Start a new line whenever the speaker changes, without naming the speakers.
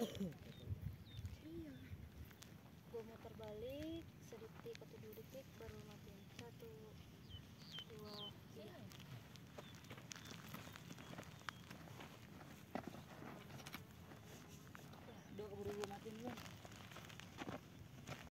iya
gue mau terbalik sedikit